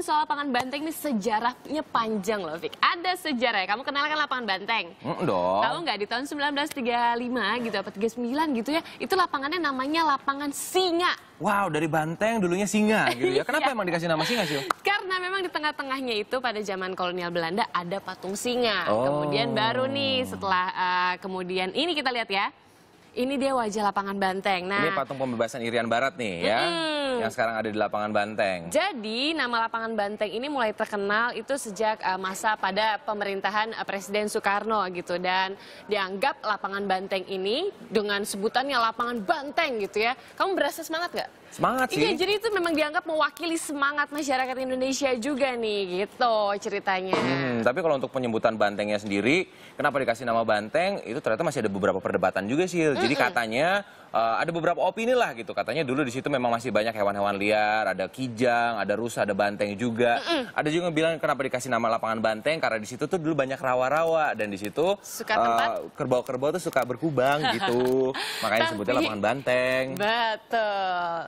ngomongin soal lapangan banteng ini sejarahnya panjang loh, Fik. Ada sejarah ya. Kamu kenal kan lapangan banteng? Mm, dong. Tahu nggak di tahun 1935 gitu, apa 39 gitu ya, itu lapangannya namanya lapangan Singa. Wow, dari banteng dulunya singa gitu ya. Kenapa Iya. emang dikasih nama singa sih? Karena memang di tengah-tengahnya itu pada zaman kolonial Belanda ada patung singa. Oh. Kemudian baru nih setelah eh, kemudian ini kita lihat ya. Ini dia wajah lapangan banteng. Nah, Ini patung pembebasan Irian Barat nih ya. Mm-mm. Yang sekarang ada di lapangan banteng. Jadi nama lapangan Banteng ini mulai terkenal itu sejak uh, masa pada pemerintahan uh, Presiden Soekarno gitu dan dianggap lapangan Banteng ini dengan sebutannya lapangan Banteng gitu ya. Kamu berasa semangat nggak? Semangat Iya, sih. jadi itu memang dianggap mewakili semangat masyarakat Indonesia juga nih gitu ceritanya. Hmm, tapi kalau untuk penyebutan bantengnya sendiri, kenapa dikasih nama banteng? Itu ternyata masih ada beberapa perdebatan juga sih. Jadi katanya eh, ada beberapa opini lah gitu. Katanya dulu di situ memang masih banyak hewan-hewan liar, ada kijang, ada rusa, ada banteng juga. Ada juga yang bilang kenapa dikasih nama lapangan banteng karena di situ tuh dulu banyak rawa-rawa dan di situ Suka eh, kerbau-kerbau tuh suka berkubang gitu. Makanya Tapi- sebutnya lapangan banteng. Betul.